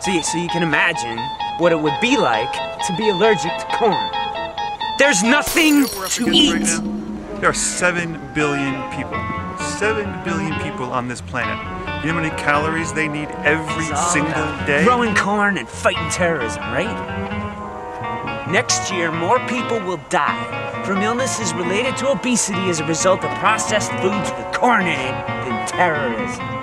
So you, so you can imagine what it would be like to be allergic to corn. There's nothing to eat. There are 7 billion people. 7 billion people on this planet. You know how many calories they need every single day? Growing corn and fighting terrorism, right? Next year, more people will die from illnesses related to obesity as a result of processed foods with corn in it than terrorism.